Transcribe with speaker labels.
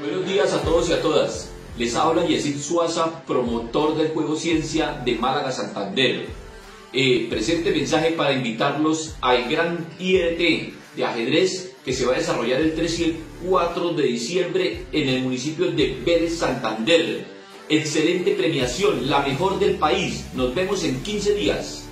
Speaker 1: Buenos días a todos y a todas. Les habla Yesid Suaza, promotor del juego Ciencia de Málaga Santander. Eh, presente mensaje para invitarlos al gran IET de ajedrez que se va a desarrollar el 3 y el 4 de diciembre en el municipio de Vélez Santander. Excelente premiación, la mejor del país. Nos vemos en 15 días.